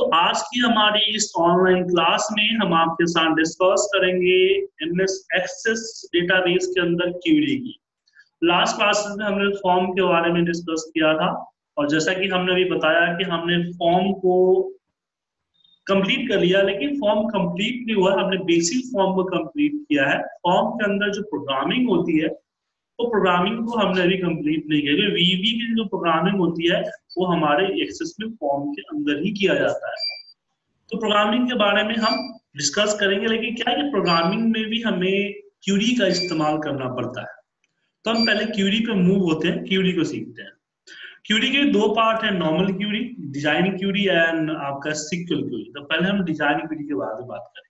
तो आज की हमारी इस ऑनलाइन क्लास में हम आपके साथ डिस्कस करेंगे एमएस एक्सेस डेटाबेस के अंदर क्यूरी की। लास्ट क्लास में हमने फॉर्म के बारे में डिस्कस किया था और जैसा कि हमने अभी बताया कि हमने फॉर्म को कंप्लीट कर लिया, लेकिन फॉर्म कंप्लीट नहीं हुआ, हमने बेसिक फॉर्म को कंप्लीट किया है। फॉर्म के अंदर जो प्रोग्रामिंग होती है वो प्रोग्रामिंग को हमने अभी कंप्लीट नहीं किया, क्योंकि वीवी की जो प्रोग्रामिंग होती है, वो हमारे एक्सेस में फॉर्म के अंदर ही किया जाता है। तो प्रोग्रामिंग के बारे में हम डिस्कस करेंगे, लेकिन क्या है कि प्रोग्रामिंग में भी हमें क्यूरी का इस्तेमाल करना पड़ता है। तो हम पहले क्यूरी पे मूव होते हैं क्यूरी को सीखते हैं। क्यूरी के दो पार्ट है normal query design query and आपका सिक्वल क्यूरी तो पहले हम डिज़ाइन क्यूरी के बारे में बात करें।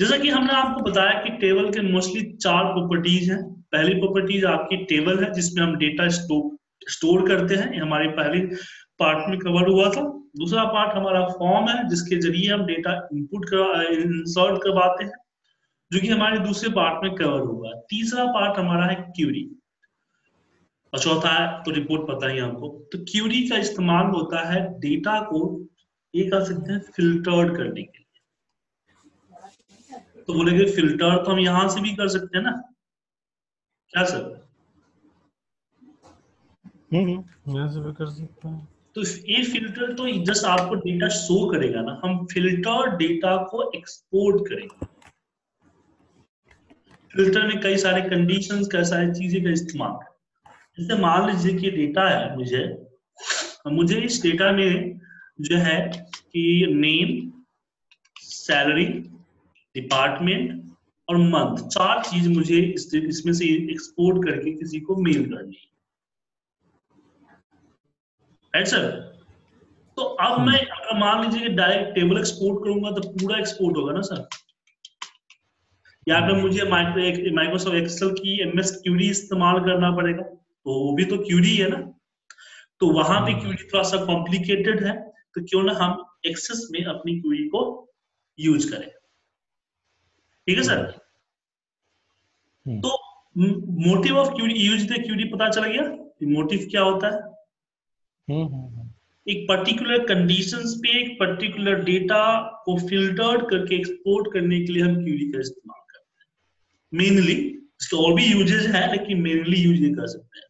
जैसा कि हमने आपको बताया कि टेबल के मोस्टली चार प्रॉपर्टीज़ हैं। पहली प्रॉपर्टीज़ आपकी टेबल है, जिसमें हम डेटा स्टोर करते हैं। हमारे पहले पार्ट में कवर हुआ था। दूसरा पार्ट हमारा फॉर्म है, जिसके ज़रिए हम डेटा इनपुट इंसर्ट करवाते हैं, जो कि हमारे दूसरे पार्ट में कवर होगा तीसरा पार्ट हमारा है क्यूरी और चौथा है तो रिपोर्ट पता ही आपको। तो क्यूरी का इस्तेमाल होता है डेटा को ये कह सकते हैं फिल्टर्ड करने के लिए। तो बोलेंगे फ़िल्टर तो हम यहाँ से भी कर सकते हैं ना। क्या सर यहाँ कर सकते हैं। तो ये फ़िल्टर तो जस्ट आपको डेटा शो करेगा ना। हम फ़िल्टर डेटा को एक्सपोर्ट करेंगे। फ़िल्टर में कई सारे कंडीशंस कई सारी चीज़ें का इस्तेमाल जैसे मान लीजिए कि डेटा है मुझे। मुझे इस डेटा में जो है कि नेम सैलरी डिपार्टमेंट और मंथ चार चीज़ मुझे इस, इसमें से एक्सपोर्ट करके किसी को मेल करनी है। राइट सर तो अब मैं अगर मान लीजिए कि डायरेक्ट टेबल एक्सपोर्ट करूँगा तो पूरा एक्सपोर्ट होगा ना सर या फिर मुझे माइक्रोसॉफ्ट एक्सेल की एमएस क्यूरी इस्तेमाल करना पड़ेगा। तो वो भी तो क्यूरी है ना? तो वहाँ पे क्यूरी थोड़ा सा कॉम्प्लिकेटेड है तो क्यों ना हम एक्सेस में अपनी क्यूरी को यूज़ करें। ठीक है सर? तो motive of query use the query पता चल गया? मोटिव क्या होता है? एक पर्टिकुलर कंडीशंस पे एक पर्टिकुलर डेटा को फिल्टर्ड करके एक्सपोर्ट करने के लिए हम क्यूरी का इस्तेमाल करते हैं। मेनली इसके और भी यूजेस है लेकिन मेनली यूज़ नहीं कर सकते हैं।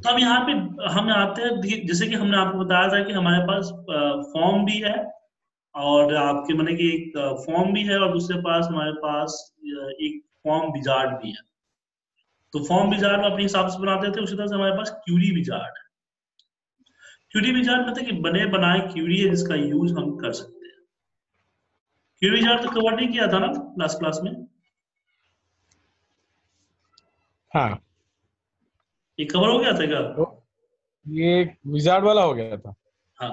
तो अब यहाँ पे हम आते हैं जैसे कि हमने आपको बताया था कि हमारे पास फॉर्म भी है और आपके मैंने कि एक फॉर्म भी है और दूसरे पास हमारे पास एक फॉर्म बिजार्ड भी है। तो फॉर्म बिजार्ड अपने हिसाब से बनाते थे उसी तरह से हमारे पास क्यूरी बिजार्ड है। क्यूरी बिजार्ड मतलब कि बने बनाए क्यूरी है जिसका यूज़ हम कर सकते हैं। क्यूरी बिजार्ड तो कवर नहीं किया था ना लास्ट क्लास में? हाँ। ये कवर हो गया था क्या? तो ये विजार्ड वाला हो गया था। हाँ।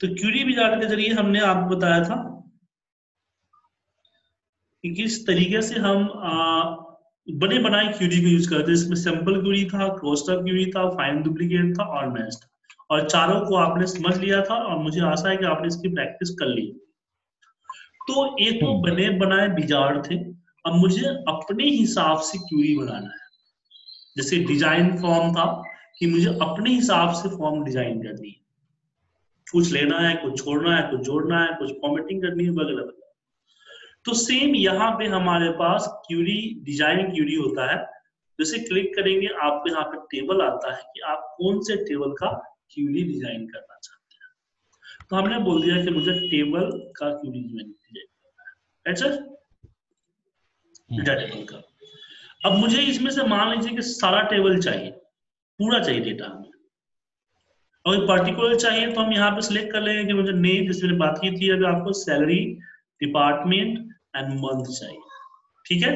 तो क्यूरी विजार्ड के ज़रिए हमने आपको बताया था कि किस तरीके से हम आ, बने बनाए क्यूरी को यूज़ करते हैं। इसमें सिंपल क्यूरी था क्लोस्टर क्यूरी था फाइन डुप्लीकेट था और नेस्ट और चारों को आपने समझ लिया था और मुझे आशा है कि आपने इसकी प्रैक्टिस कर ली। तो ये तो बने बनाए बिजाड़ थे। अब मुझे अपने हिसाब से क्यूरी बनाना है। जैसे डिज़ाइन फॉर्म था कि मुझे अपने हिसाब से फॉर्म डिज़ाइन करनी है। कुछ लेना है कुछ छोड़ना है कुछ जोड़ना है कुछ फॉर्मेटिंग करनी है वगैरह वगैरह तो सेम यहाँ पे हमारे पास क्यूरी डिज़ाइन क्यूरी होता है। जैसे क्लिक करेंगे आपको यहाँ पे टेबल आता है कि आप कौन से टेबल का क्यूरी डिज़ाइन करना चाहते हैं। तो हमने बोल दिया कि मुझे टेबल का क्यूरी डिज़ाइन करना है। सर टेबल का। अब मुझे इसमें से मान लीजिए कि सारा टेबल चाहिए पूरा चाहिए डेटा हमें। और पर्टिकुलर चाहिए तो हम यहाँ पे सिलेक्ट कर लेंगे कि मुझे नेम जिस मैंने बात की थी अभी आपको सैलरी डिपार्टमेंट एंड मंथ चाहिए। ठीक है?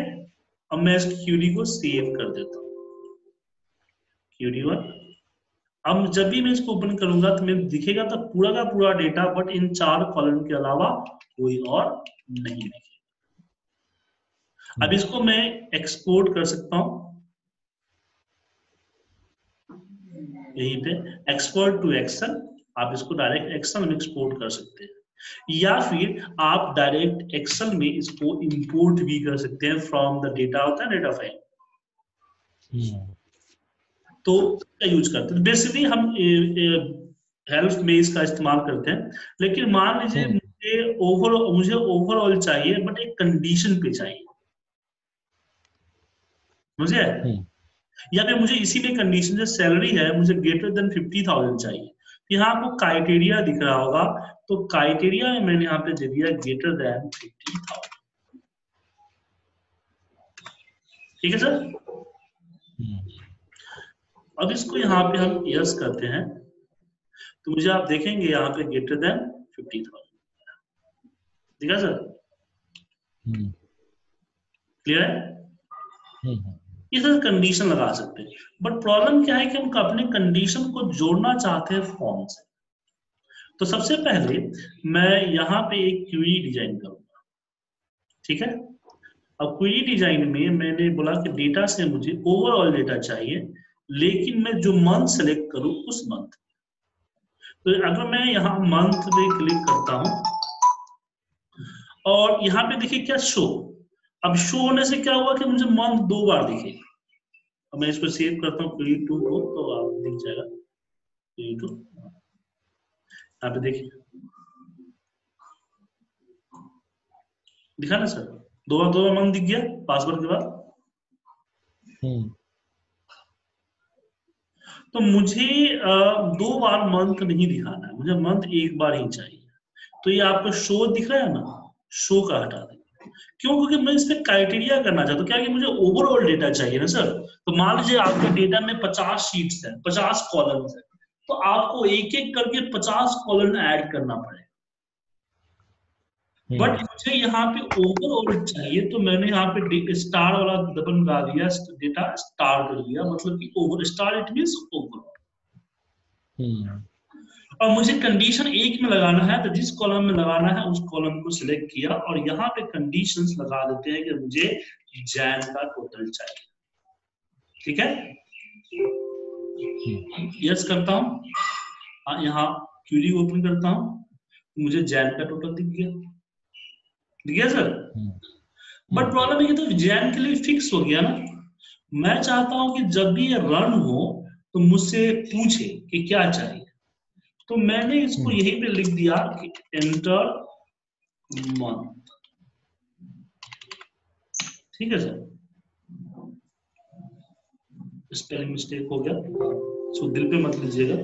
अब मैं इस क्यूरी को सेव कर देता हूँ। क्यूरी वन अब जब भी मैं इसको ओपन करूँगा तो मैं दिखेगा तो पूरा का पूरा डेटा बट इन चार कॉलम के अलावा कोई और नहीं दिखेगा। अब इसको मैं एक्सपोर्ट कर सकता हूँ। यहीं पे एक्सपोर्ट टू एक्सेल आप इसको डायरेक्ट एक्सेल में एक्सपोर्ट कर सकते हैं। या फिर आप डायरेक्ट एक्सेल में इसको इंपोर्ट भी कर सकते हैं फ्रॉम द डेटा होता है डेटा फ़ाइल तो क्या यूज़ करते हैं। बेसिकली हम हेल्प में इसका इस्तेमाल करते हैं। लेकिन मान लीजिए हम्म। मुझे ओवर मुझे ओवरऑल चाहिए बट एक कंडीशन पे चाहिए। मुझे हम्म। या फिर मुझे इसी में कंडीशन जो सैलरी है मुझे ग्रेटर देन फिफ्टी थाउज़ेंड चाहिए। तो यहाँ आपको क्राइटेरिया दिख रहा होगा। तो क्राइटेरिया में मैंने यहाँ पे दे दिया ग्रेटर देन फिफ्टी थाउज़ेंड ठीक है सर? हम्म। अब इसको यहाँ पे हम यस करते हैं। तो मुझे आप देखेंगे यहाँ पे ग्रेटर देन फिफ्टी थाउज़ेंड ठीक है सर? हम्म। क्लियर है? ये कंडीशन लगा सकते हैं। बट प्रॉब्लम क्या है कि हम अपने कंडीशन को जोड़ना चाहते हैं फॉर्म से। तो सबसे पहले मैं यहाँ पे एक क्यूरी डिज़ाइन करूँगा। ठीक है? अब क्वेरी डिज़ाइन में मैंने बोला कि डेटा से मुझे ओवरऑल डेटा चाहिए, लेकिन मैं जो मंथ सेलेक्ट करूँ उस मंथ तो अगर मैं यहाँ मंथ पे क्लिक करता हूँ, और यहाँ पे देखिए क्या शो अब शो होने से क्या हुआ कि मुझे मंथ दो बार दिखे। अब मैं इसको सेव करता हूँ क्वेरी टू को तो आप दिख जाएगा। क्वेरी टू यहाँ पे देखिए। दिखा ना सर? दो बार दो बार मंथ दिख गया पासवर्ड के बाद। हम्म। तो मुझे दो बार मंथ नहीं दिखाना है मुझे मंथ एक बार ही चाहिए। तो ये आपको शो दिख रहा है ना? शो का हटा दें। क्यों? क्योंकि मैं इस पे क्राइटेरिया करना चाहता हूँ। क्या कि मुझे ओवरऑल डेटा चाहिए ना सर तो मान लीजिए आपके डेटा में पचास शीट्स है पचास कॉलम है तो आपको एक एक करके पचास कॉलम ऐड करना पड़ेगा। बट मुझे यहाँ पे ओवरऑल चाहिए तो मैंने यहाँ पे स्टार वाला डबल लगा दिया डेटा स्टार कर दिया। मतलब कि over star it mean overall hmm. और मुझे कंडीशन एक में लगाना है तो जिस कॉलम में लगाना है उस कॉलम को सिलेक्ट किया और यहाँ पे कंडीशंस लगा देते हैं कि मुझे जैन का टोटल चाहिए। ठीक है? यस करता हूँ। हाँ, यहाँ क्यूरी ओपन करता हूँ। मुझे जैन का टोटल दिख गया। दिख गया सर। बट प्रॉब्लम कि तो जैन के लिए फिक्स हो गया ना। मैं चाहता हूँ कि जब भी ये रन हो तो मुझसे पूछे कि क्या चाहिए। तो मैंने इसको हम्म। यहीं पे लिख दिया कि एंटर मंथ ठीक है सर? स्पेलिंग मिस्टेक हो गया। सो दिल पे मत लीजिएगा।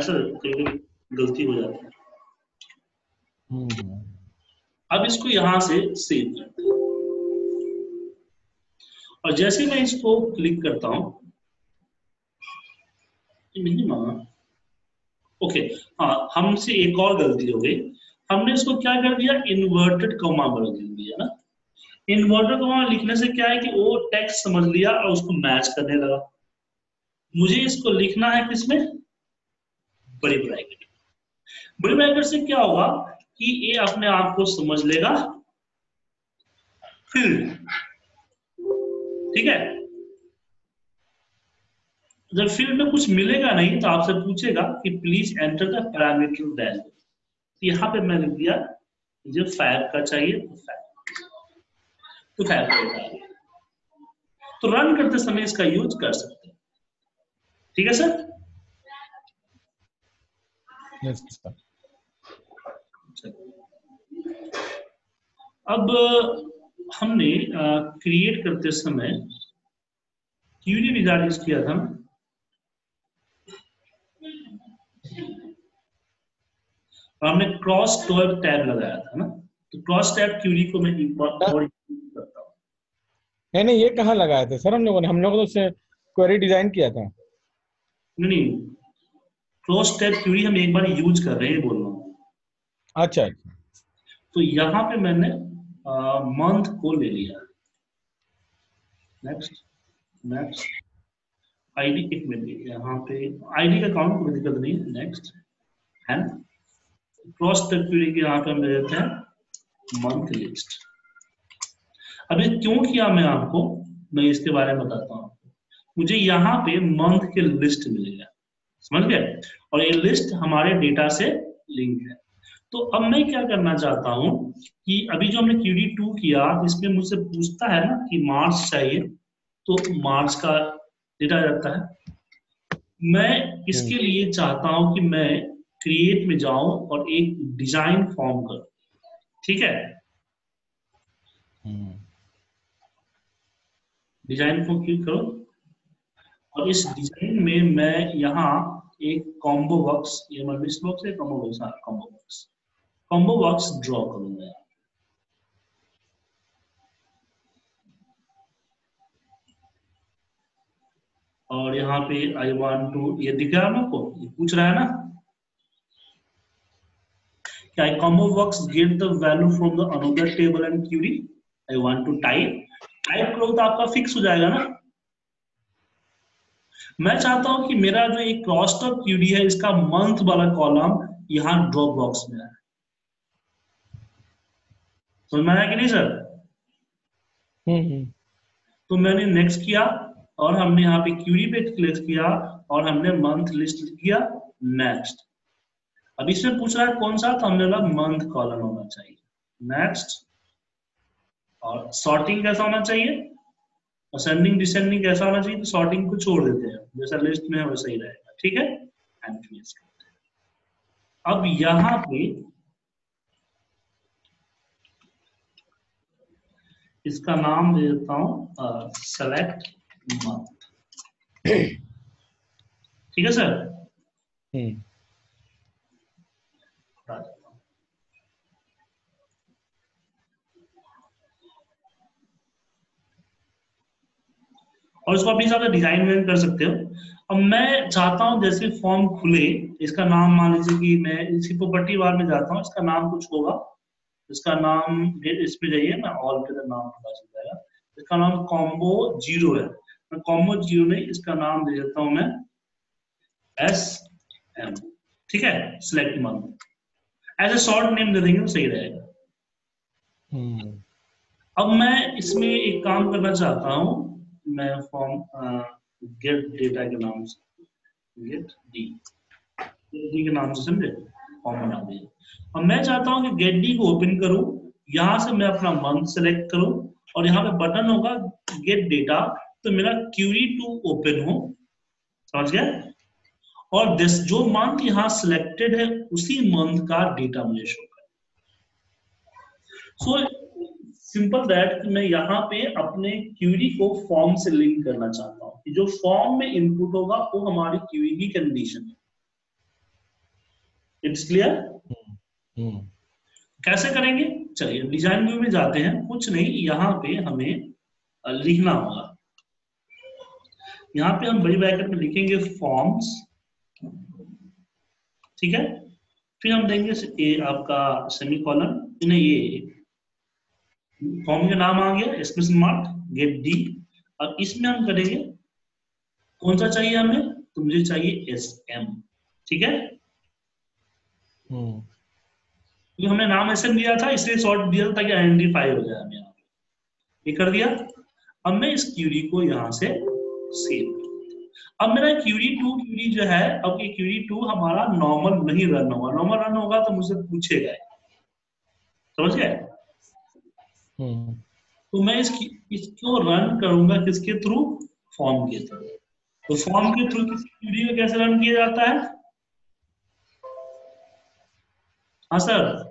सर कभी कभी गलती हो जाती है। हम्म। अब इसको यहाँ से सेव करते हैं। और जैसे मैं इसको क्लिक करता हूँ ये नहीं माना ओके हाँ हमसे एक और गलती हो गई। हमने इसको क्या कर दिया? इन्वर्टेड कॉमा बदल दिया ना। इन्वर्टेड कॉमा लिखने से क्या है कि वो टेक्स्ट समझ लिया और उसको मैच करने लगा। मुझे इसको लिखना है किसमें बड़ी ब्रैकेट बड़ी ब्रैकेट से क्या होगा कि ये अपने आप को समझ लेगा। फ़ील्ड ठीक है? जब फ़ील्ड में कुछ मिलेगा नहीं तो आपसे पूछेगा कि प्लीज़ एंटर द पैरामीटर तो यहाँ पे मैं लिख दिया मुझे फाइव का चाहिए तो फाइव तो गया। तो रन करते समय इसका यूज़ कर सकते हैं. ठीक है सर Yes, अब हमने क्रिएट करते समय क्यूरी यूज़ किया था ना और हमने क्रॉस टैब टैब लगाया था ना? तो क्रॉस टैब क्यूरी को मैं एक और करता हूँ। नहीं नहीं ये कहाँ लगाए थे? सर हम लोगों ने हम लोगों ने क्वेरी डिज़ाइन किया था। नहीं नहीं क्रॉस टैब क्यूरी हम एक बार यूज़ कर रहे हैं बोल रहा हूँ। अच्छा अच्छा। तो यहाँ पे मैंने मंथ को ले लिया। नेक्स्ट नेक्स्ट आईडी एक मिनट यहाँ पे आईडी का काउंट कोई दिक्कत नहीं। नेक्स्ट है क्रॉस क्वेरी के यहाँ पे हम ले लेते हैं मंथ लिस्ट अभी क्यों किया मैं आपको? मैं इसके बारे में बताता हूँ मुझे यहाँ पे मंथ के लिस्ट मिलेगा। समझ गए? और ये लिस्ट हमारे डेटा से लिंक है। तो अब मैं क्या करना चाहता हूँ कि अभी जो हमने क्यूडी टू किया इसमें मुझसे पूछता है ना कि मार्च चाहिए तो मार्च का डेटा जाता है। मैं इसके हम्म। लिए चाहता हूँ कि मैं क्रिएट में जाओ और एक डिज़ाइन फॉर्म करो। ठीक है? डिज़ाइन को क्लिक करो? और इस डिज़ाइन में मैं यहाँ एक कॉम्बो बॉक्स ये बॉक्स है कॉम्बो बॉक्स हाँ combo box combo box draw करूँगा और यहाँ पे आई वांट टू ये दिख रहा है ना आपको? ये पूछ रहा है ना? क्या combo box get the value from the another table and query. I want to type. Type करो तो आपका फिक्स हो जाएगा ना? मैं चाहता हूँ कि मेरा जो एक क्रॉस्टर क्यूरी है इसका मंथ वाला कॉलम यहाँ ड्रॉप बॉक्स में है। समझ में आया कि नहीं सर हम्म, हम्म, तो मैंने नेक्स्ट किया और हमने यहाँ पे क्यूरी पे क्लिक किया और हमने मंथ लिस्ट किया। नेक्स्ट अब इसमें पूछ रहा है कौन सा तो हमने बोला मंथ कॉलम होना चाहिए? नेक्स्ट और सॉर्टिंग कैसा होना चाहिए? असेंडिंग डिसेंडिंग कैसा होना चाहिए? तो सॉर्टिंग को छोड़ देते हैं। जैसा लिस्ट में है वैसा ही रहेगा। ठीक है? एंड फिनिश करते हैं। अब यहाँ पे इसका नाम दे देता हूँ सेलेक्ट मंथ ठीक है सर हम्म, हटा देता हूँ। और इसको अपने हिसाब से डिज़ाइन कर सकते हो। अब मैं चाहता हूँ जैसे फॉर्म खुले इसका नाम मान लीजिए कि मैं इसी प्रॉपर्टी बार में जाता हूँ इसका नाम कुछ होगा। इसका नाम इस पे जाइए मैं ऑल पे नाम पता चल जाएगा। इसका नाम कॉम्बो ज़ीरो है। मैं कॉम्बो ज़ीरो में इसका नाम दे देता हूँ मैं एस एम ठीक है? Select month as a short name दे देंगे तो सही रहेगा। हम्म, अब मैं इसमें एक काम करना चाहता हूँ। मैं फॉर्म गेट डेटा के नाम से गेट डी डी के नाम से समझे? फॉर्म बना दिए। अब मैं चाहता हूँ कि गेट डी को ओपन करूँ, यहाँ से मैं अपना मंथ सेलेक्ट करूँ, और यहाँ पे बटन होगा गेट डेटा तो मेरा क्यूरी टू ओपन हो। समझ गया? और दिस जो मंथ यहाँ सिलेक्टेड है, उसी मंथ का डेटा मुझे शो कर सो सिंपल दैट कि मैं यहाँ पे अपने क्यूरी को फॉर्म से लिंक करना चाहता हूँ कि जो फॉर्म में इनपुट होगा वो हमारी क्यूरी की कंडीशन है। इट्स क्लियर हम्म, कैसे करेंगे? चलिए डिज़ाइन व्यू में जाते हैं। कुछ नहीं यहाँ पे हमें लिखना होगा। यहाँ पे हम बड़ी ब्रैकेट में लिखेंगे फॉर्म्स ठीक है? फिर हम देंगे ये आपका सेमी कॉलम नहीं ये फॉर्म का नाम आ गया? एक्सप्रेशन मार्क गेट डी और इसमें हम करेंगे कौन सा चाहिए हमें? तो मुझे चाहिए एस एम ठीक है? हम्म, क्योंकि हमने नाम ऐसे दिया था इसलिए शॉर्ट दिया था ताकि आइडेंटिफाई हो जाए हमें यहाँ पे। ये कर दिया। अब मैं इस क्यूरी को यहाँ से सेव। अब मेरा क्यूरी टू क्यूरी जो है अब ये क्यूरी टू हमारा नॉर्मल नहीं रन होगा। नॉर्मल रन होगा तो मुझसे पूछेगा समझ गए? तो मैं इसकी इसको रन करूँगा किसके थ्रू फॉर्म के थ्रू तो फॉर्म के थ्रू किसी क्यूरी को कैसे रन किया जाता है? हाँ सर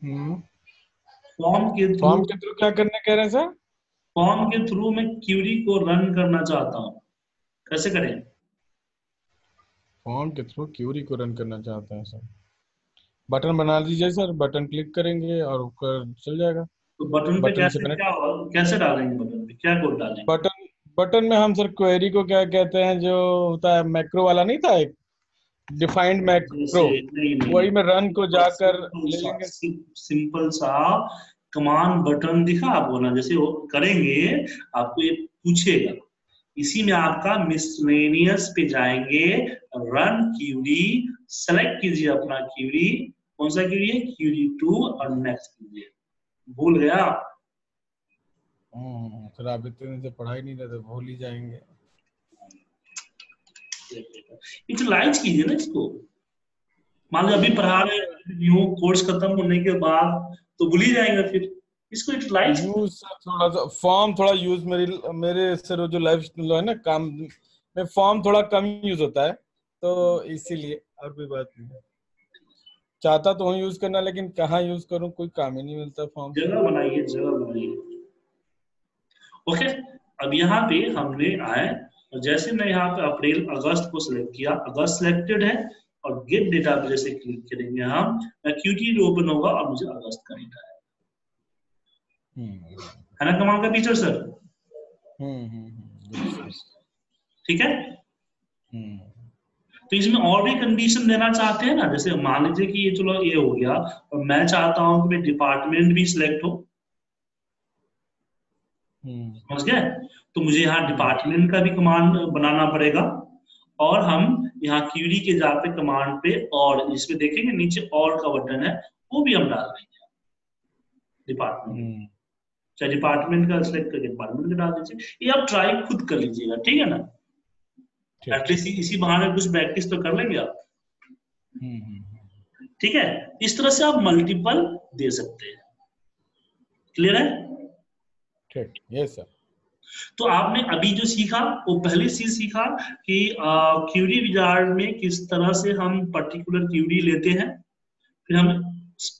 हम्म। फॉर्म के फॉर्म के थ्रू क्या करने कह रहे हैं सर फॉर्म के थ्रू मैं क्यूरी को रन करना चाहता हूँ। कैसे करें? फॉर्म के थ्रू क्यूरी को रन करना चाहते हैं सर बटन बना दीजिए सर बटन क्लिक करेंगे और ऊपर चल जाएगा। तो बटन पे कैसे क्या कैसे डालेंगे बटन पे? क्या कोड डालेंगे? बटन बटन में हम सर क्वेरी को क्या कहते हैं जो होता है मैक्रो वाला नहीं था एक? डिफाइंड मैक्रो वही में रन को जाकर सिंपल ले सा- लेंगे। सिंपल सा कमांड बटन दिखा आपको ना जैसे वो करेंगे आपको ये पूछेगा। इसी में आपका मिसलेनियस पे जाएँगे। रन क्यूरी सेलेक्ट कीजिए अपना क्यूरी कौन सा है क्यूरी टू और नेक्स्ट कीजिए। भूल गया हम्म, सर आप इतने से पढ़ाई नहीं रहे तो भूल ही जाएँगे। यूटिलाइज कीजिए ना इसको। मान लो अभी पढ़ा रहे हो कोर्स खत्म होने के बाद तो भूल ही जाएँगे फिर। इसको यूटिलाइज यूज़ थोड़ा सा फॉर्म थोड़ा यूज़ मेरी मेरे सर जो लाइफ है ना काम में फॉर्म थोड़ा कम यूज़ होता है तो इसीलिए और कोई बात नहीं। चाहता तो हूँ यूज़ करना लेकिन कहाँ यूज़ करूँ? कोई काम ही नहीं मिलता फॉर्म जगह बनाइए जगह बनाइए। ओके अब यहाँ पे हमने आए और जैसे मैं यहाँ पे अप्रैल अगस्त को सिलेक्ट किया अगस्त सिलेक्टेड है और गेट डेटा पे जैसे क्लिक करेंगे हम। क्यूटी ओपन होगा और मुझे अगस्त का डेटा है। हम्म। है ना कमाल का फीचर सर हम्म हम्म ठीक है? हम्म। तो इसमें और भी कंडीशन देना चाहते हैं ना? जैसे मान लीजिए कि ये चलो ये हो गया और मैं चाहता हूँ कि डिपार्टमेंट भी सिलेक्ट हो। हम्म। समझ गए? तो मुझे यहाँ डिपार्टमेंट का भी कमांड बनाना पड़ेगा और हम यहाँ क्यूरी के जाते कमांड पे और इसमें देखेंगे नीचे और का बटन है वो भी हम डाल देंगे। Department hmm. चाहे डिपार्टमेंट का सिलेक्ट करके डिपार्टमेंट का डाल दीजिए ये आप ट्राई खुद कर लीजिएगा ठीक है ना? एटलीस्ट इसी बहाने कुछ प्रैक्टिस तो कर लेंगे आप। हम्म हम्म ठीक है? इस तरह से आप मल्टीपल दे सकते हैं। क्लियर है? ठीक यस सर तो आपने अभी जो सीखा वो पहली चीज़ सीखा कि क्यूरी विजार्ड में किस तरह से हम पर्टिकुलर क्यूरी लेते हैं। फिर हम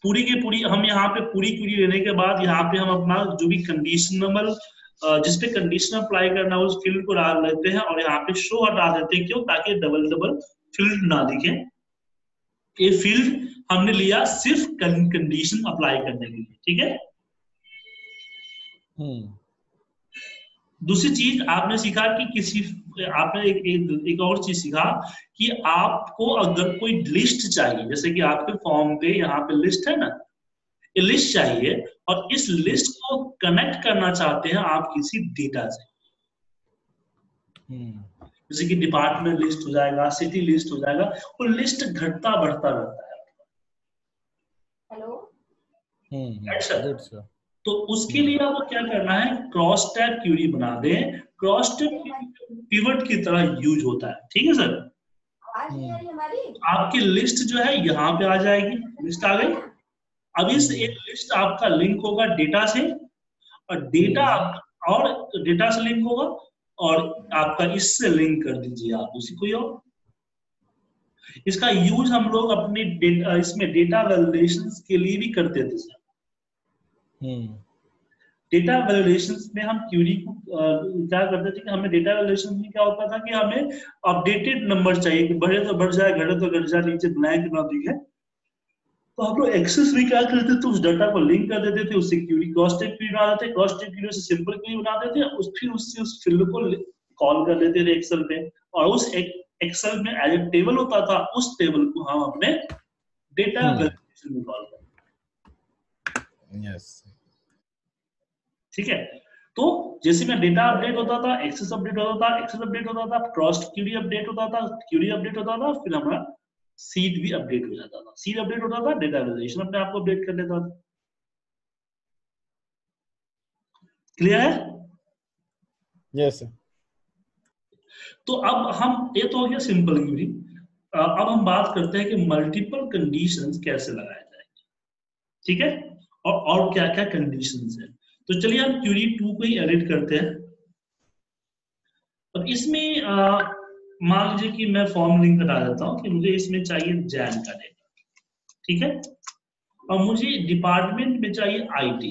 पूरी की पूरी हम यहाँ पे पूरी क्यूरी लेने के बाद यहाँ पे हम अपना जो भी कंडीशनबल जिसपे कंडीशन अप्लाई करना उस फ़ील्ड को डाल लेते हैं और यहाँ पे शो हटा देते हैं क्यों? ताकि डबल डबल फ़ील्ड ना दिखे। ये फ़ील्ड हमने लिया सिर्फ़ कंडीशन अप्लाई करने के लिए ठीक है? हम्म। दूसरी चीज़ आपने सीखा कि किसी आपने एक, एक, एक और चीज़ सीखा कि आपको अगर कोई लिस्ट चाहिए जैसे कि आपके फॉर्म पे यहाँ पे लिस्ट है ना लिस्ट चाहिए और इस लिस्ट को कनेक्ट करना चाहते हैं आप किसी डेटा से। हम्म। जैसे कि डिपार्टमेंट लिस्ट हो जाएगा सिटी लिस्ट हो जाएगा वो लिस्ट घटता बढ़ता रहता है। हेलो हम्म अच्छा। गुड सर तो उसके लिए आपको क्या करना है? क्रॉस टैप क्यूरी बना दें। क्रॉस टैब पिवट की तरह यूज़ होता है। ठीक है सर आपकी लिस्ट जो है यहाँ पे आ जाएगी। लिस्ट आ गई? अब इस एक लिस्ट आपका लिंक होगा डेटा से और डेटा और डेटा से लिंक होगा और आपका इससे लिंक कर दीजिए आप उसी कोई और। इसका यूज़ हम लोग अपने डेटा इसमें डेटा वैलिडेशन के लिए भी करते थे सर हम्म। डेटा वैलिडेशन में हम क्यूरी को क्या करते थे कि हमें डेटा वैलिडेशन में क्या होता था कि हमें अपडेटेड नंबर चाहिए कि बढ़े तो बढ़ जाए घटे तो घट जाए नीचे ब्लैंक ना दिखे तो हम लोग एक्सेस में क्या करते थे? उस डाटा को लिंक कर देते थे उससे क्यूरी क्रॉस टेक क्यूरी बना देते क्रॉस टेक क्यूरी से सिंपल क्यूरी बना देते उस फिर उससे उस फ़ील्ड को कॉल कर लेते थे एक्सेल पे। और उस एक्सेल में एज ए टेबल होता था उस टेबल को हम अपने डेटा हम्म। वैलिडेशन में कॉल करते यस ठीक है? तो जैसे में डेटा अपडेट होता था एक्सेस अपडेट होता था एक्सेस अपडेट होता था क्रॉस क्यूरी अपडेट होता था क्यूरी अपडेट होता था फिर हमारा सीड भी अपडेट हो जाता था। सीड अपडेट होता था डेटा वैलिडेशन अपने आप को अपडेट कर लेता था। क्लियर है? यस सर तो अब हम ये तो हो गया सिंपल क्यूरी अब हम बात करते हैं कि मल्टीपल कंडीशंस कैसे लगाए जाएँगे। ठीक है? और और क्या क्या कंडीशंस है। तो चलिए हम क्यूरी टू को ही एडिट करते हैं। अब इसमें मान लीजिए कि मैं फॉर्म लिंक बता देता हूँ कि मुझे इसमें चाहिए जैन का डेटा ठीक है? और मुझे डिपार्टमेंट में चाहिए आईटी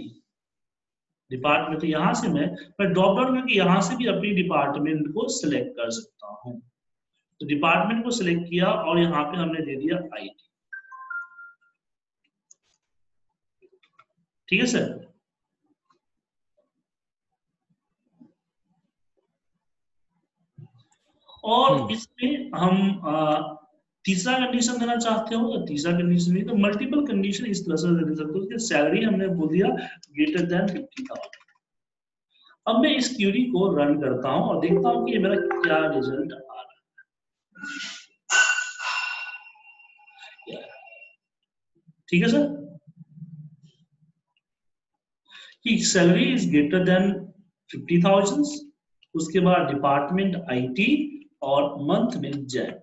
डिपार्टमेंट तो यहाँ से मैं मैं ड्रॉप डाउन करके यहाँ से भी अपनी डिपार्टमेंट को सिलेक्ट कर सकता हूँ। तो डिपार्टमेंट को सिलेक्ट किया और यहाँ पे हमने दे दिया आईटी ठीक है सर और हम्म। इसमें हम तीसरा कंडीशन देना चाहते हो तो तीसरा कंडीशन नहीं तो मल्टीपल कंडीशन इस तरह से दे सकते हो सैलरी हमने बोल दिया ग्रेटर देन फिफ्टी थाउज़ेंड अब मैं इस क्यूरी को रन करता हूँ और देखता हूँ कि ये मेरा क्या रिज़ल्ट आ रहा है। ठीक है सर? कि salary is greater than fifty thousand उसके बाद डिपार्टमेंट आईटी और मंथ में जैन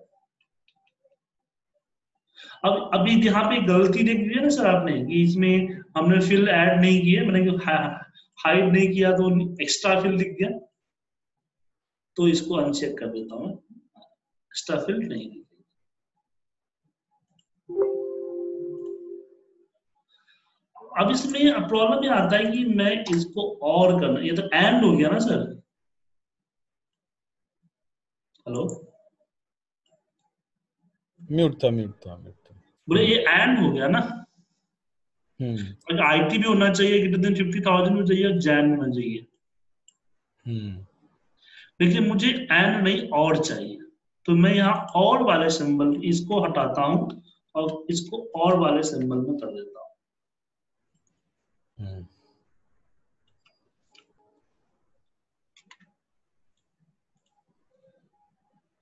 अब अभी यहाँ पे गलती देख ली है ना सर आपने कि इसमें हमने फिल ऐड नहीं किए मैंने हाइड नहीं किया तो एक्स्ट्रा फिल दिख गया। तो इसको अनचेक कर देता हूँ। एक्स्ट्रा फिल नहीं अब इसमें प्रॉब्लम ये आता है कि मैं इसको और करना, ये तो एंड हो गया ना सर। हेलो म्यूट था म्यूट था म्यूट था। बोले ये एंड हो गया ना? हम्म। आईटी भी होना चाहिए ग्रेटर देन फिफ्टी थाउज़ेंड में चाहिए जैन में चाहिए। हम्म। लेकिन मुझे एंड नहीं और चाहिए। तो मैं यहाँ और वाले सिंबल इसको हटाता हूँ और इसको और वाले सिंबल में कर देता हूँ हम्म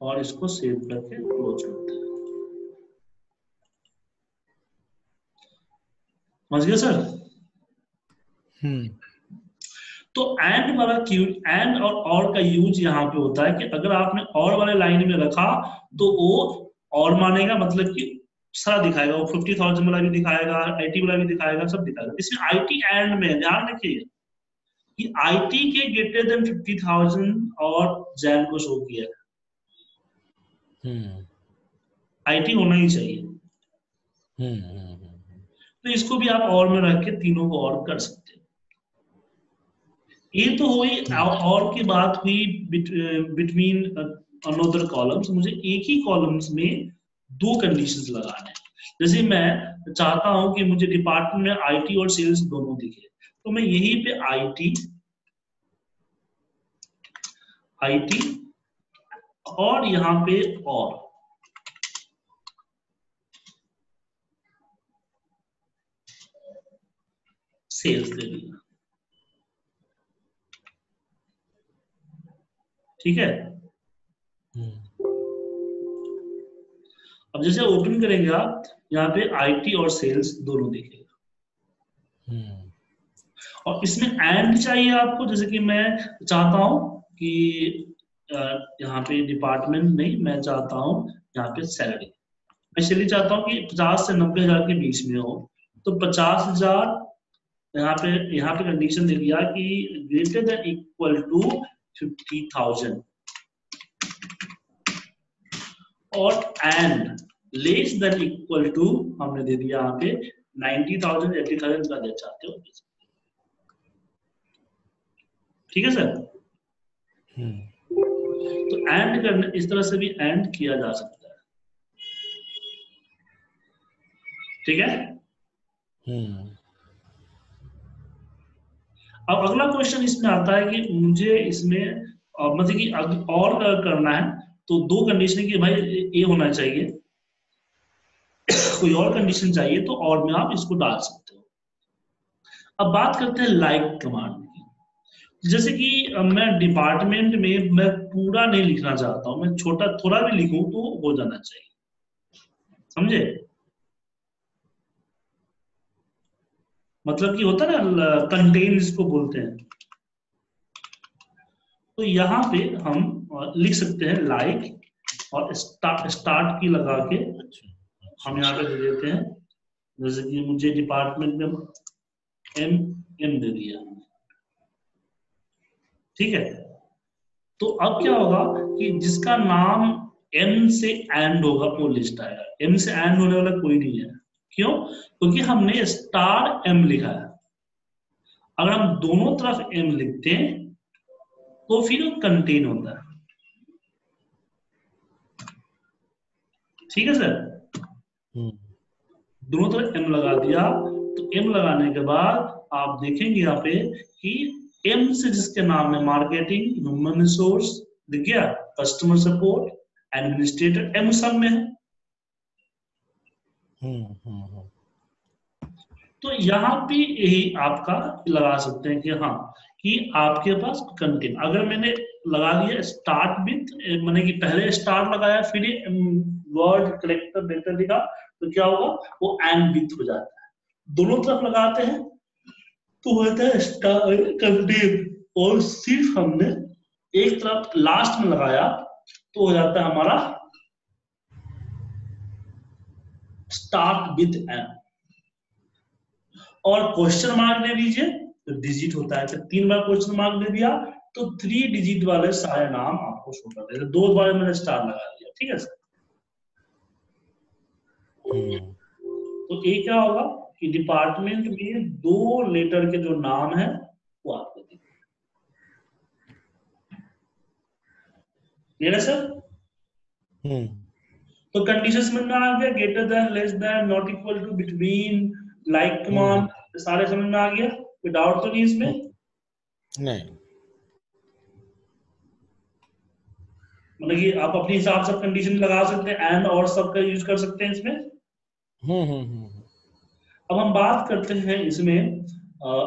और इसको सेव करके क्लोज करते हैं समझ गए सर? हम्म। तो एंड वाला क्यू एंड और और का यूज़ यहाँ पे होता है कि अगर आपने और वाले लाइन में रखा तो वो और मानेगा मतलब कि सारा दिखाएगा। वो फिफ्टी थाउज़ेंड वाला भी दिखाएगा आईटी वाला भी दिखाएगा सब दिखाएगा। इसमें आईटी एंड में ध्यान रखिए। कि आईटी के ग्रेटर देन फिफ्टी थाउज़ेंड और जैन को शो किया है। आईटी होना ही चाहिए। हम्म हम्म तो इसको भी आप और में रख के तीनों को और कर सकते हैं। ये तो हुई और की बात हुई बिटवीन अनोदर कॉलम्स मुझे एक ही कॉलम्स में दो कंडीशंस लगाने हैं। जैसे मैं चाहता हूँ कि मुझे डिपार्टमेंट में आईटी और सेल्स दोनों दिखे तो मैं यहीं पे आईटी आईटी और यहाँ पे और। सेल्स दे दिया ठीक है? अब जैसे ओपन करेंगे आप, यहाँ पे आईटी और सेल्स दोनों दिखेगा। और इसमें एंड चाहिए आपको, जैसे कि मैं चाहता हूँ कि यहाँ पे डिपार्टमेंट नहीं, मैं चाहता हूँ यहाँ पे सैलरी मैं चलिए चाहता हूँ कि पचास से नब्बे हज़ार के बीच में हो। तो पचास हज़ार यहाँ पे यहाँ पे कंडीशन दे दिया कि greater than equal to fifty thousand और and less than equal to हमने दे दिया यहाँ पे नाइन्टी थाउज़ेंड एट्टी थाउज़ेंड का दे चाहते हो। ठीक है सर तो एंड करने इस तरह से भी एंड किया जा सकता है। ठीक है? हम्म। अब अगला क्वेश्चन इसमें आता है कि मुझे इसमें मतलब कि और करना है तो दो कंडीशन की भाई ए होना चाहिए। कोई और कंडीशन चाहिए तो और में आप इसको डाल सकते हो। अब बात करते हैं लाइक कमांड जैसे कि मैं डिपार्टमेंट में मैं पूरा नहीं लिखना चाहता हूँ मैं छोटा थोड़ा भी लिखूं तो हो जाना चाहिए। समझे? मतलब कि होता है ना कंटेन इसको बोलते हैं। तो यहाँ पे हम लिख सकते हैं लाइक और स्टार्ट स्टार्ट की लगा के हम यहाँ पे दे देते हैं। जैसे कि मुझे डिपार्टमेंट में एम एम दे दिया। ठीक है? तो अब क्या होगा कि जिसका नाम एम से एंड होगा वो लिस्ट आएगा। एम से एंड होने वाला कोई नहीं है। क्यों? क्योंकि हमने स्टार एम लिखा है। अगर हम दोनों तरफ़ एम लिखते हैं तो फिर वो कंटेन होता है। ठीक है सर हम्म। दोनों तरफ़ एम लगा दिया तो एम लगाने के बाद आप देखेंगे यहाँ पे कि एम से जिसके नाम है मार्केटिंग ह्यूमन रिसोर्स दिख गया? कस्टमर सपोर्ट एडमिनिस्ट्रेटर एम सब में है। हम्म हम्म हम्म। तो यहाँ पे यही आपका लगा सकते हैं कि हाँ कि आपके पास कंटेंट अगर मैंने लगा लिया स्टार्ट विथ मैंने कि पहले स्टार्ट लगाया फिर वर्ड कलेक्टर डेटर लिखा तो क्या होगा वो एंड विथ हो जाता है। दोनों तरफ़ लगाते हैं तो होता है स्टार और सिर्फ़ हमने एक तरफ़ लास्ट में लगाया तो हो जाता है हमारा स्टार्ट विथ एन और क्वेश्चन मार्क दे दीजिए तो डिजिट होता है। जब तीन बार क्वेश्चन मार्क दे दिया तो थ्री डिजिट वाले सारे नाम आपको शो कर देंगे दो बार मैंने स्टार लगा दिया ठीक है सर? हम्म, तो ये क्या होगा? कि डिपार्टमेंट में दो लेटर के जो नाम है वो आपको दिखेंगे सर हम्म, तो कंडीशंस में आ गया greater than less than not equal to between like कमान सारे समझ में आ गया? कोई डाउट तो नहीं इसमें? नहीं। मतलब कि आप अपने हिसाब से कंडीशन लगा सकते हैं एंड और सब का यूज़ कर सकते हैं इसमें? हम्म हम्म हम्म। अब हम बात करते हैं इसमें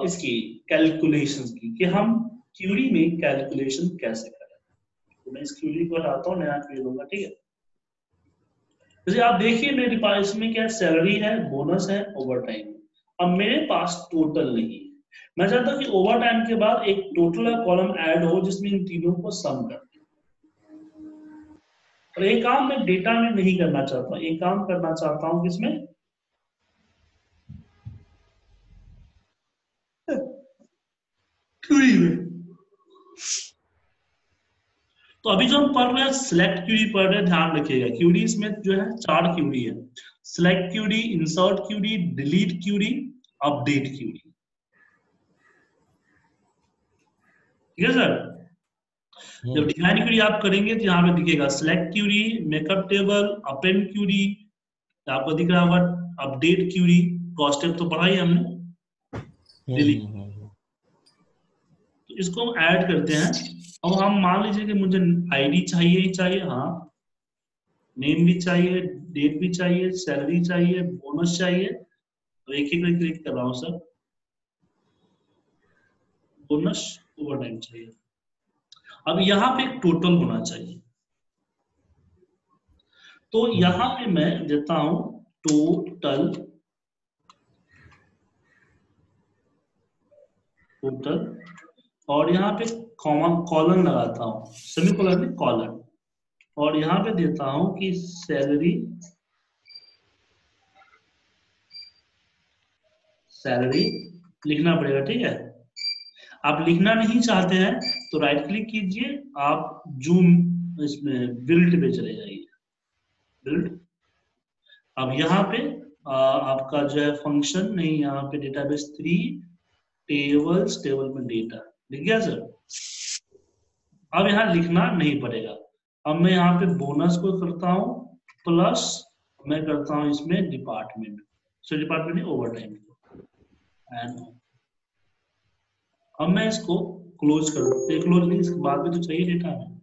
इसकी कैलकुलेशंस की, कि हम क्यूरी में कैलकुलेशन कैसे करें। तो मैं इस क्यूरी को हटाता हूँ, नया क्यूरी लूँगा, ठीक है? जैसे आप देखिए, मेरे पास इसमें क्या सैलरी है बोनस है ओवर टाइम अब मेरे पास टोटल नहीं है। मैं चाहता हूँ कि ओवर टाइम के बाद एक टोटल कॉलम ऐड हो, जिसमें इन तीनों को सम कर और एक काम मैं डेटा में नहीं करना चाहता, एक काम करना चाहता हूँ किसमें क्यूरी में तो अभी जो हम पढ़ रहे हैं सिलेक्ट क्यूरी पढ़ रहे हैं ध्यान रखिएगा। क्यूरी इसमें जो है चार क्यूरी है। Select query insert query delete query update query ठीक है सर जब हम्म, डिज़ाइन क्यूरी आप करेंगे तो यहाँ पे दिखेगा select query makeup table append query आपको दिख रहा होगा अपडेट क्यूरी कॉस्टेप तो पढ़ा ही हमने। हम्म, delete। हम्म, हम्म, तो इसको हम ऐड करते हैं। अब हम मान लीजिए कि मुझे आईडी चाहिए ही चाहिए हाँ। नेम भी चाहिए डेट भी चाहिए सैलरी चाहिए बोनस चाहिए। एक पे क्लिक कर रहा हूँ सर बोनस ओवर टाइम चाहिए। अब यहाँ पे एक टोटल होना चाहिए। तो यहाँ पे मैं देता हूँ टोटल टोटल और यहाँ पे कॉमन कॉलन लगाता हूँ। सेमी कॉलन में कॉलन और यहाँ पे देता हूँ कि सैलरी सैलरी लिखना पड़ेगा ठीक है? आप लिखना नहीं चाहते हैं तो राइट क्लिक कीजिए आप जूम इसमें बिल्ड पे चले जाइए। बिल्ड अब यहाँ पे आ, आपका जो है फ़ंक्शन नहीं यहाँ पे डेटाबेस थ्री टेबल्स टेबल में डेटा लिख गया सर। अब यहाँ लिखना नहीं पड़ेगा। अब मैं यहाँ पे बोनस को करता हूँ प्लस मैं करता हूँ इसमें department so department overtime and अब मैं इसको क्लोज कर क्लोज नहीं, इसके बाद में तो चाहिए डेटा में।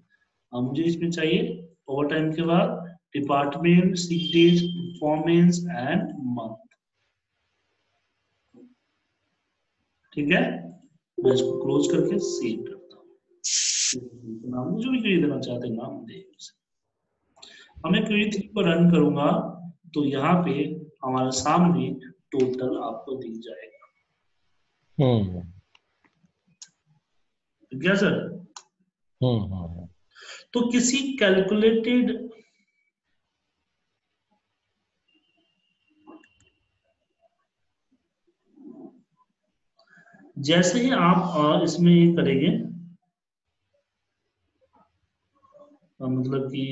अब मुझे इसमें चाहिए ओवर टाइम के बाद department sick days performance and month ठीक है? मैं इसको क्लोज करके सेव करता हूँ। नाम जो भी क्वेरी देना चाहते हैं नाम दे। अब मैं क्वेरी थ्री को रन करूँगा तो यहाँ पे हमारे सामने टोटल आपको दिख जाएगा। हम्म, सर हम्म, हम्म, तो किसी कैलकुलेटेड जैसे ही आप इसमें ये करेंगे मतलब कि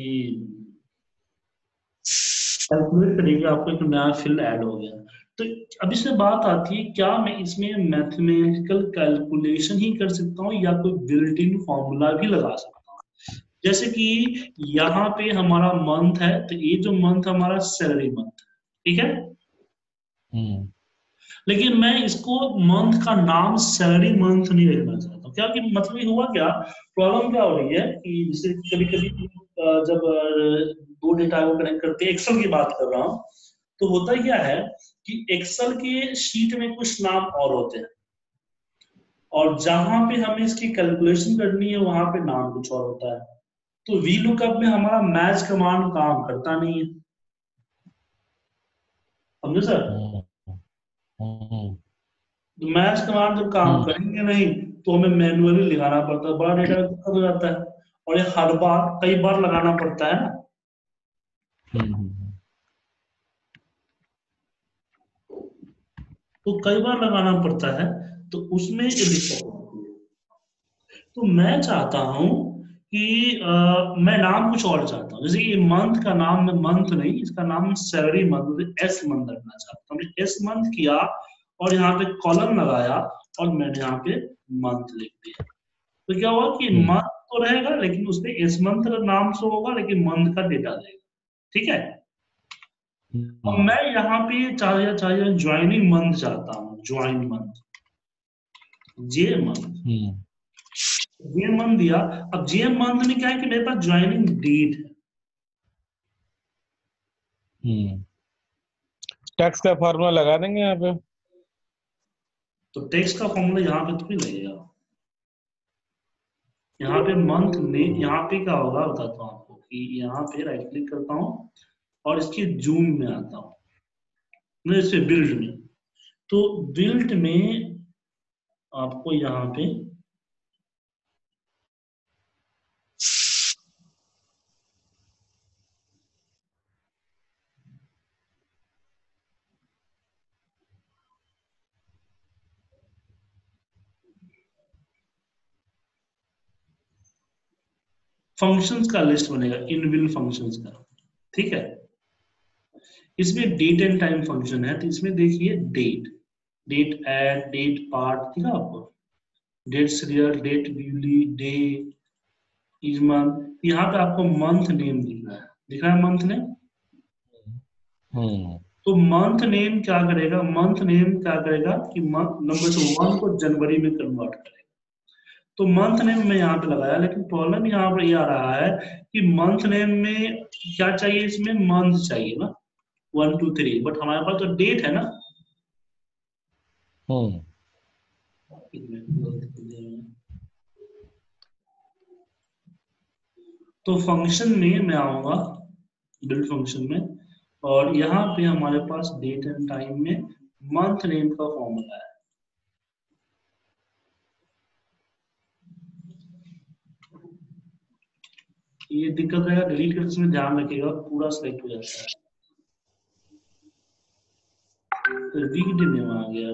कैलकुलेट करेंगे, आपको एक नया फ़ील्ड ऐड हो गया। तो अब इसमें बात आती है, क्या मैं इसमें मैथमेटिकल कैलकुलेशन ही कर सकता हूँ या कोई बिल्ट इन फॉर्मूला भी लगा सकता हूँ? जैसे कि यहाँ पे हमारा मंथ है तो ये जो मंथ हमारा सैलरी मंथ ठीक है? लेकिन मैं इसको मंथ का नाम सैलरी मंथ नहीं रखना चाहता क्या कि मतलब हुआ क्या? प्रॉब्लम क्या हो रही है कि जैसे कभी कभी जब दो डेटा को कनेक्ट करते हैं एक्सेल की बात कर रहा हूँ तो होता क्या है कि एक्सेल के शीट में कुछ नाम और होते हैं। और जहाँ पे हमें इसकी कैलकुलेशन करनी है वहाँ पे नाम कुछ और होता है। तो वी लुकअप में हमारा मैच कमांड काम करता नहीं है। समझे सर? हम्म, तो मैच कमांड जब तो काम हाँ। करेंगे नहीं तो हमें मैनुअली लगाना पड़ता है बड़ा डेटा दिक्कत हो जाता है? और ये हर बार कई बार लगाना पड़ता है ना? हम्म, हम्म, हम्म। तो कई बार लगाना पड़ता है तो उसमें ये दिक्कत तो मैं चाहता हूँ कि आ, मैं नाम कुछ और चाहता हूँ। जैसे कि मंथ का नाम मैं मंथ नहीं इसका नाम सैलरी मंथ एस मंथ रखना चाहता हूँ। एस मंथ किया और यहाँ पे कॉलम लगाया और मैंने यहाँ पे मंथ लिख दिया। तो क्या हुआ कि मंथ तो रहेगा लेकिन उसमें एस मंथ का नाम शो होगा लेकिन मंथ का डेटा रहेगा। ठीक है? और मैं यहाँ पे चाहिए चाहिए ज्वाइनिंग मंथ चाहता हूँ join month J month J month दिया। अब जे मंथ में क्या है कि मेरे पास ज्वाइनिंग डेट है। टैक्स का फॉर्मूला लगा देंगे यहाँ पे। तो टैक्स का फॉर्मूला यहाँ पे थोड़ी लगेगा। यहाँ पे मंथ ने यहाँ पे क्या होगा बताता हूँ आपको कि यहाँ पे राइट क्लिक करता हूँ और इसके जून में आता हूँ। मैं बिल्ड में। तो बिल्ड में आपको यहाँ पे फ़ंक्शंस का लिस्ट बनेगा इनबिल फ़ंक्शंस का। ठीक है? इसमें डेट एंड टाइम फ़ंक्शन है तो इसमें देखिए date date add date part ठीक है आपको? डेट सीरियल डेट ब्यूली डे इज़ मंथ यहाँ पे आपको मंथ नेम दिख रहा है। दिख रहा है मंथ नेम तो मंथ नेम क्या करेगा? मंथ नेम क्या करेगा कि मंथ नंबर से वन को जनवरी में कन्वर्ट करेगा। तो मंथ नेम में यहाँ पे लगाया लेकिन प्रॉब्लम यहाँ पर ये आ रहा है कि मंथ नेम में क्या चाहिए इसमें? मंथ चाहिए ना। वन टू थ्री बट हमारे पास तो डेट है ना। तो फ़ंक्शन में मैं आऊँगा बिल्ड फ़ंक्शन में और यहाँ पे हमारे पास डेट एंड टाइम में मंथ नेम का फॉर्मूला है। ये दिक्कत रहेगा डिलीट करते समय ध्यान रखिएगा, पूरा सेलेक्ट हो जाता है। तो वीक डे में आ गया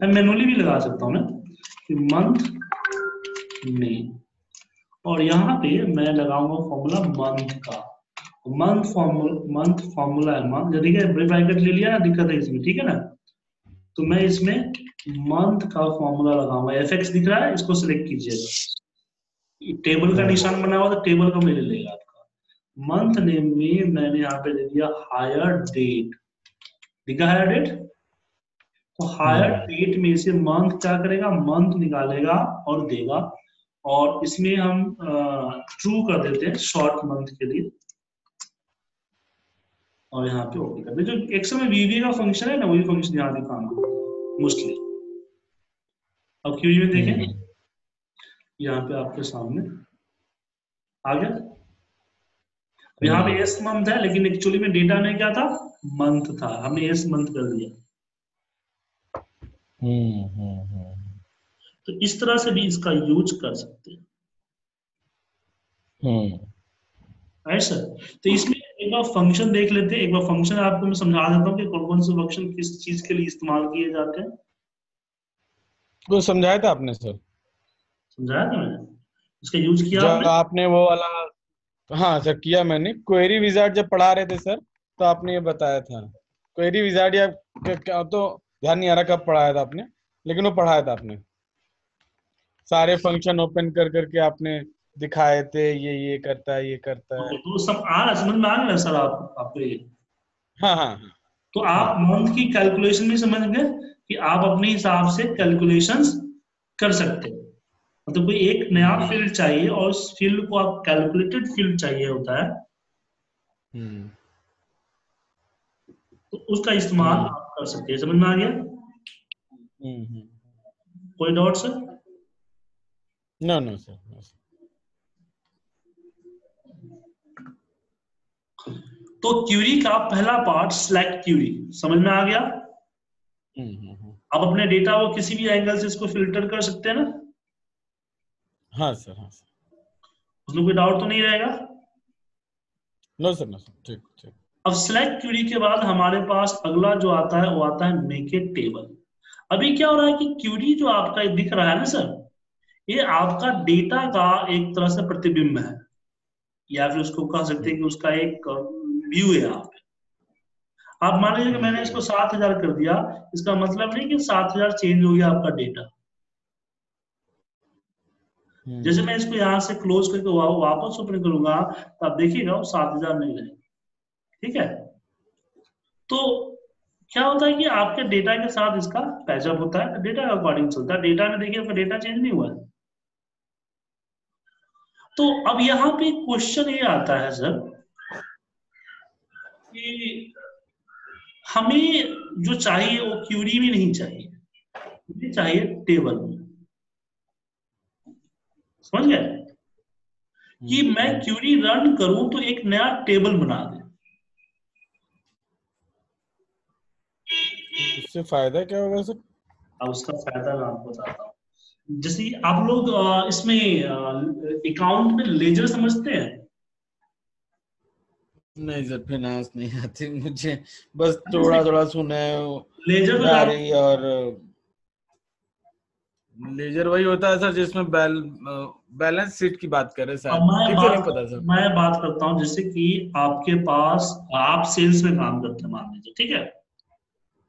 मैं मैनुअली भी लगा सकता हूँ ना मंथ में और यहाँ पे मैं लगाऊँगा फॉर्मूला मंथ का। मंथ फॉर्मूला मंथ फॉर्मूला है मंथ ठीक है ब्रैकेट ले लिया ना, दिक्कत है इसमें, ठीक है ना? तो मैं इसमें मंथ का फॉर्मूला लगाऊँगा। एफ़ एक्स दिख रहा है इसको सिलेक्ट कीजिएगा। टेबल का निशान बना हुआ तो टेबल का मेरे लेगा आपका मंथ नेम में मैंने यहाँ पे दे दिया हायर डेट दिखा हायर डेट तो हायर डेट में से मंथ क्या करेगा? मंथ निकालेगा और देगा। और इसमें हम ट्रू कर देते हैं शॉर्ट मंथ के लिए। और यहाँ पे ओके कर जो एक समय वीवी का फ़ंक्शन है ना वही फ़ंक्शन यहाँ काम मोस्टली अब क्यू में देखें? यहाँ पे आपके सामने। आ गया? यहाँ पे एस मंथ है लेकिन एक्चुअली में डेटा में क्या था? मंथ था। हमने एस मंथ कर दिया। तो इस तरह से भी इसका यूज़ कर सकते हैं। सर तो इसमें एक बार फ़ंक्शन देख लेते हैं। एक बार फ़ंक्शन आपको मैं समझा देता हूँ कि कौन कौन से फ़ंक्शन किस चीज़ के लिए इस्तेमाल किए जाते हैं। वो समझाया था आपने सर समझाया था मैंने? इसका यूज़ किया आपने? आपने वो वाला हाँ सर किया मैंने। क्वेरी विजार्ड जब पढ़ा रहे थे सर तो आपने ये बताया था। क्वेरी विजार्ड या क्या तो ध्यान नहीं आ रहा कब पढ़ाया था आपने लेकिन वो पढ़ाया था आपने। सारे फ़ंक्शन ओपन कर करके आपने दिखाए थे ये ये करता है ये करता। है तो सब आ रहा समझ में आ गया सर आप आपको ये? हाँ हाँ हाँ। तो आप मंथ की कैलकुलेशन भी समझ गए? कि आप अपने हिसाब से कैलकुलेशंस कर सकते हैं। मतलब कोई एक नया फ़ील्ड चाहिए और उस फ़ील्ड को आप कैलकुलेटेड फ़ील्ड चाहिए होता है। हम्म। तो उसका इस्तेमाल आप कर सकते हैं। समझ में आ गया? हम्म हम्म। कोई doubt sir no no sir तो क्यूरी का पहला पार्ट सिलेक्ट क्यूरी समझ में आ गया? हम्म हम्म हम्म। आप अपने डेटा को किसी भी एंगल से इसको फ़िल्टर कर सकते हैं ना? हाँ सर हाँ सर उसमें कोई डाउट तो नहीं रहेगा? नो सर नो सर ठीक ठीक। अब सिलेक्ट क्यूरी के बाद हमारे पास अगला जो आता है वो आता है मेक ए टेबल अभी क्या हो रहा है कि क्यूरी जो आपका दिख रहा है ना सर ये आपका डेटा का एक तरह से प्रतिबिंब है। या फिर उसको कह सकते हैं कि उसका एक व्यू है आप आप मान लीजिए कि मैंने इसको सात हज़ार कर दिया इसका मतलब नहीं कि सात हज़ार चेंज हो गया आपका डेटा हम्म। जैसे मैं इसको यहाँ से क्लोज करके वापस ओपन करूँगा तो आप देखिएगा वो सात हज़ार नहीं रहेगा ठीक है? तो क्या होता है कि आपके डेटा के साथ इसका पैचअप होता है डेटा के अकॉर्डिंग चलता है। डेटा में देखिए आपका डेटा चेंज नहीं हुआ है। तो अब यहाँ पे क्वेश्चन ये आता है सर कि हमें जो चाहिए वो क्यूरी में नहीं चाहिए। मुझे चाहिए टेबल। में समझ गए? कि मैं क्यूरी रन करूँ तो एक नया टेबल बना दे। इससे फ़ायदा क्या होगा सर? अब उसका फ़ायदा मैं आपको बताता हूँ। जैसे आप लोग इसमें अकाउंट में लेजर समझते हैं? नहीं सर फिनांस नहीं आती मुझे। बस थोड़ा थोड़ा सुना है लेजर और लेजर वही होता है सर जिसमें बैल बैलेंस शीट की बात कर रहे हैं मैं बात पता सर? मैं बात करता हूँ जैसे कि आपके पास आप सेल्स में काम करते हैं मान लीजिए ठीक है?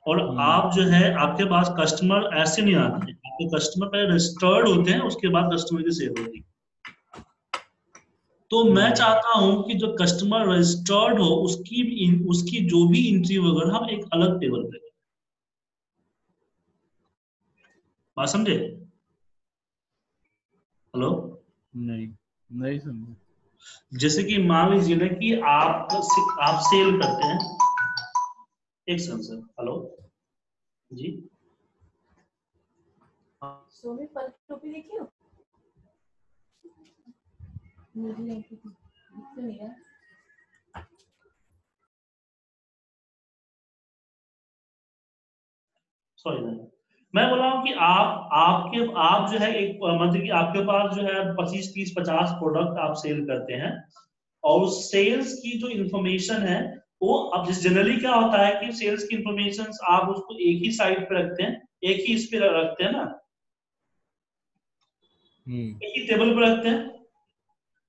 और हम्म। आप जो है आपके पास कस्टमर ऐसे नहीं आते। आपके कस्टमर पहले रजिस्टर्ड होते हैं उसके बाद कस्टमर की सेल होती है। तो मैं। चाहता हूँ कि जो कस्टमर रजिस्टर्ड हो उसकी उसकी जो भी एंट्री वगैरह हम एक अलग टेबल पे करें। बात समझे? हेलो नहीं नहीं समझा। जैसे कि मान लीजिए ना कि आप आप सेल करते हैं। एक सेकंड सर हेलो जी? सोनी पर टोपी देखी हो? की थी दिख सॉरी मैं बोल हूँ कि आप आपके आप जो है एक मतलब कि आपके पास जो है पच्चीस तीस पचास प्रोडक्ट आप सेल करते हैं और उस सेल्स की जो इंफॉर्मेशन है वो अब जनरली क्या होता है कि सेल्स की इंफॉर्मेशन आप उसको एक ही साइड पे रखते हैं एक ही इस पे रखते हैं ना? हम्म। एक ही टेबल पे रखते हैं?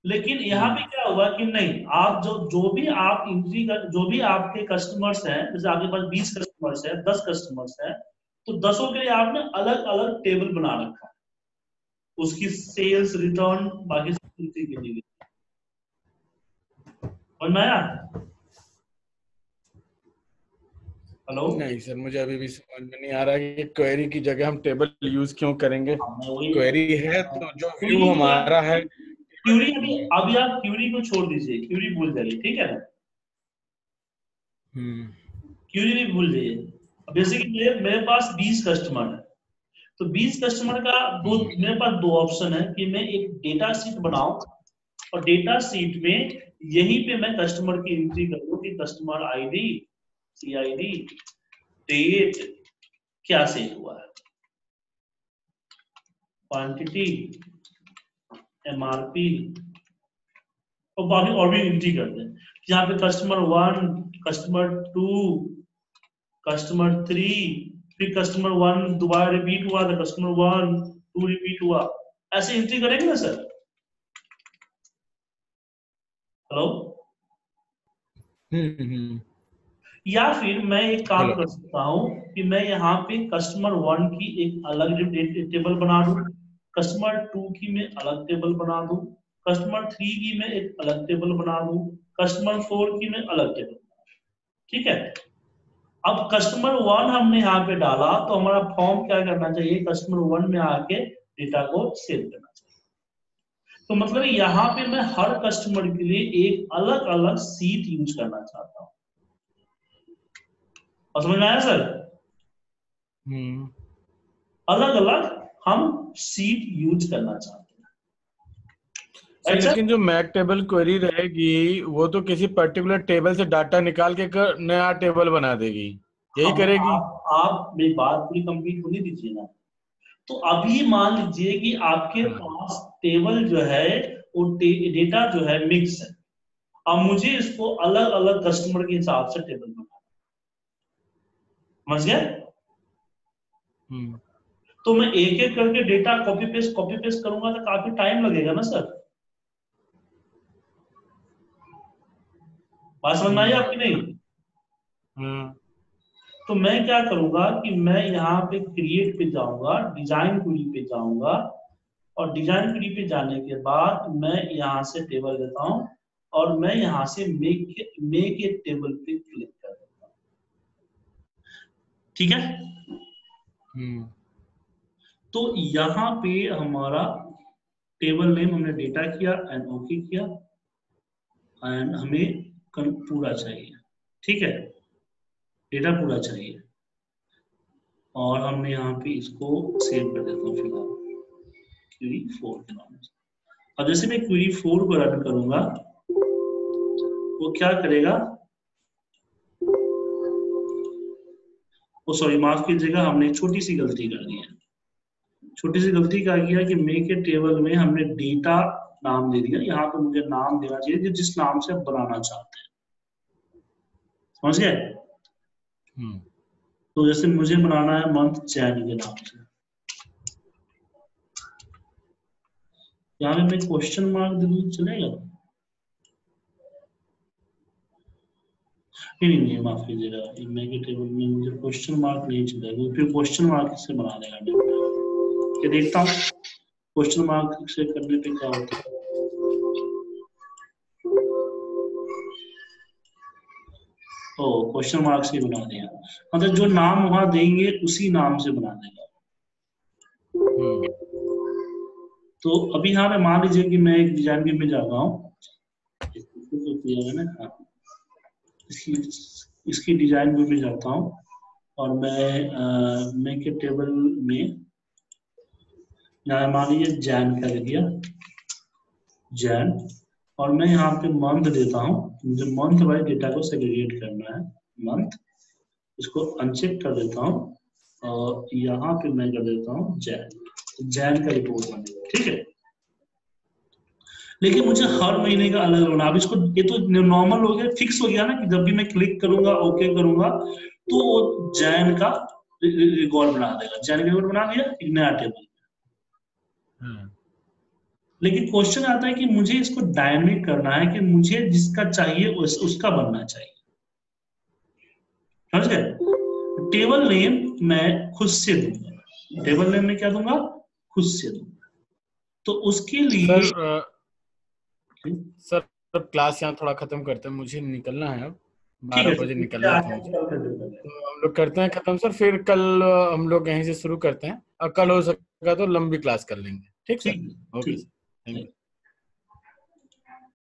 लेकिन यहाँ पे क्या हुआ कि नहीं आप जो जो भी आप एंट्री कर जो भी आपके कस्टमर्स हैं जैसे आपके पास बीस कस्टमर्स है दस कस्टमर्स है तो दसों के लिए आपने अलग अलग टेबल बना रखा है। उसकी सेल्स रिटर्न बाकी एंट्री के लिए। आया? हेलो नहीं सर मुझे अभी भी समझ में नहीं आ रहा कि क्वेरी की जगह हम टेबल यूज़ क्यों करेंगे। क्वेरी है तो जो व्यू हमारा है क्यूरी अभी अभी आप क्यूरी को छोड़ दीजिए। क्यूरी भूल जाइए ठीक है ना? हम्म। क्यूरी भी भूल जाइए। कि मेरे मेरे पास 20 कस्टमर है। तो 20 कस्टमर का दो मेरे पास दो ऑप्शन है कि मैं एक डेटा शीट बनाऊँ और डेटा शीट में यहीं पे मैं कस्टमर की एंट्री करूँ कि कस्टमर आईडी सीआईडी डेट क्या सेल हुआ है? क्वांटिटी एमआरपी और बाकी और भी एंट्री करते हैं। यहाँ पे customer one customer two customer three फिर कस्टमर वन दोबारा रिपीट हुआ था कस्टमर वन टू रिपीट हुआ। ऐसे एंट्री करेंगे ना सर हेलो हम्म हम्म या फिर मैं एक काम कर सकता हूँ कि मैं यहाँ पे कस्टमर वन की एक अलग टेबल बना दूँ। कस्टमर टू की मैं अलग टेबल बना दू कस्टमर थ्री की मैं एक अलग टेबल बना दू कस्टमर फोर की मैं अलग टेबल बना दूँ। ठीक है? अब कस्टमर वन हमने यहाँ पे डाला तो हमारा फॉर्म क्या करना चाहिए? कस्टमर वन में आके डेटा को सेव करना चाहिए। तो मतलब यहाँ पे मैं हर कस्टमर के लिए एक अलग अलग सीट यूज़ करना चाहता हूँ। और समझ में आया सर हम्म। अलग अलग हम सीट यूज़ करना चाहते हैं। लेकिन जो मैक टेबल क्वेरी रहेगी वो तो किसी पर्टिकुलर टेबल से डाटा निकाल के कर, नया टेबल बना देगी। यही करेगी? आप, आप मेरी बात पूरी कंप्लीट होने दीजिए ना। तो अभी मान लीजिए कि आपके हाँ। पास टेबल जो है वो डेटा जो है मिक्स है। अब मुझे इसको अलग अलग कस्टमर के हिसाब से टेबल बनाना समझ हम्म। तो मैं एक एक करके data copy paste copy paste करूँगा तो काफ़ी टाइम लगेगा ना सर बात समझ में आई आपकी नहीं? हम्म। तो मैं क्या करूँगा कि मैं यहाँ पे क्रिएट पे जाऊँगा डिज़ाइन क्वेरी पे जाऊँगा और डिज़ाइन क्वेरी पे जाने के बाद मैं यहाँ से टेबल देता हूँ और मैं यहाँ से मेक मेक ए टेबल पे क्लिक कर देता हूँ। ठीक है? हम्म। तो यहाँ पे हमारा टेबल नेम हमने डेटा किया एंड ओके किया। एंड हमें पूरा चाहिए। ठीक है? डेटा पूरा चाहिए। और हमने यहाँ पे इसको सेव कर देता हूँ फ़िलहाल। क्वेरी फोर के नाम से। अब जैसे मैं क्वेरी फोर को रन करूँगा, वो क्या करेगा? वो सॉरी माफ़ कीजिएगा, हमने छोटी सी गलती कर दी है। छोटी सी गलती का किया कि मेक ए टेबल में हमने डेटा नाम दे दिया। यहाँ पे मुझे नाम देना चाहिए कि जिस नाम से आप बनाना चाहते हैं। समझ गए? हम्म। तो जैसे मुझे बनाना है मंथ जैन के नाम से। यहाँ पे मैं क्वेश्चन मार्क दे दूँ चलेगा? नहीं नहीं नहीं माफ़ कीजिएगा। मैं के टेबल में मुझे क्वेश्चन मार्क नहीं चलेगा फिर क्वेश्चन मार्क से बना देगा? ये देखता हूँ क्वेश्चन मार्क से करने पे क्या होता है। तो क्वेश्चन मार्क से बना दिया। मतलब जो नाम वहाँ देंगे, उसी नाम से बना देगा। तो अभी यहाँ पे मान लीजिए कि मैं एक डिज़ाइन व्यू में हूँ तो किया मैंने हाँ। इसकी इसकी डिज़ाइन व्यू में जाता हूँ। और मैं मैं के टेबल में मान लीजिए जैन कर दिया जैन। और मैं यहाँ पे मंथ देता हूँ। मुझे मंथ वाइज डेटा को सेग्रीगेट करना है। मंथ। इसको अनचेक कर देता हूँ। और यहाँ पे मैं कर देता हूँ जैन। जैन का रिपोर्ट बनेगा ठीक है? लेकिन मुझे हर महीने का अलग होना। अब इसको ये तो नॉर्मल हो गया फिक्स हो गया ना कि जब भी मैं क्लिक करूँगा ओके करूँगा तो जैन का रिकॉर्ड बना देगा। जैन का रिकॉर्ड बना दिया एक नया टेबल लेकिन क्वेश्चन आता है कि मुझे इसको डायनेमिक करना है कि मुझे जिसका चाहिए उस, उसका बनना चाहिए। समझ गए? टेबल नेम मैं खुद से दूँगा। टेबल नेम में क्या दूँगा? खुद से दूँगा। तो उसके लिए सर अ, सर अब क्लास यहाँ थोड़ा खत्म करते हैं। मुझे निकलना है अब। बारह बजे निकलना है। तो हम लोग करते हैं खत्म सर। फिर कल हम लोग यहीं से शुरू करते हैं। और कल हो सका तो लंबी क्लास कर लेंगे। ठीक सर ठीक है,